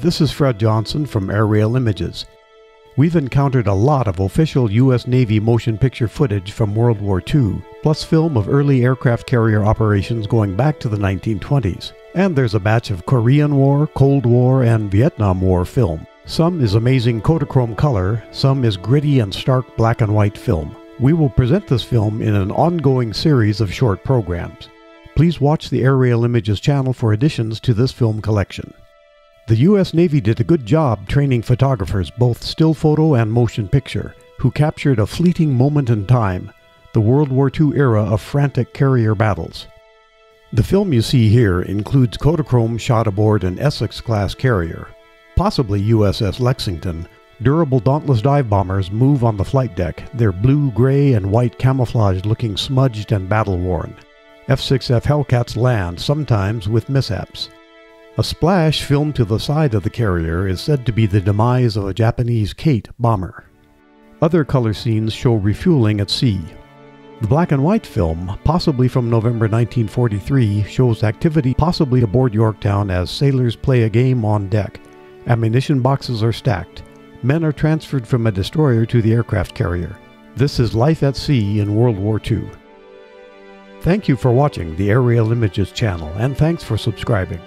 This is Fred Johnson from Airail Images. We've encountered a lot of official U.S. Navy motion picture footage from World War II, plus film of early aircraft carrier operations going back to the 1920s. And there's a batch of Korean War, Cold War, and Vietnam War film. Some is amazing Kodachrome color, some is gritty and stark black and white film. We will present this film in an ongoing series of short programs. Please watch the Airail Images channel for additions to this film collection. The U.S. Navy did a good job training photographers, both still photo and motion picture, who captured a fleeting moment in time, the World War II era of frantic carrier battles. The film you see here includes Kodachrome shot aboard an Essex class carrier. Possibly USS Lexington, durable Dauntless dive bombers move on the flight deck, their blue, gray, and white camouflage looking smudged and battle worn. F 6F Hellcats land, sometimes with mishaps. A splash filmed to the side of the carrier is said to be the demise of a Japanese Kate bomber. Other color scenes show refueling at sea. The black and white film, possibly from November 1943, shows activity possibly aboard Yorktown as sailors play a game on deck. Ammunition boxes are stacked. Men are transferred from a destroyer to the aircraft carrier. This is life at sea in World War II. Thank you for watching the Airail Images channel and thanks for subscribing.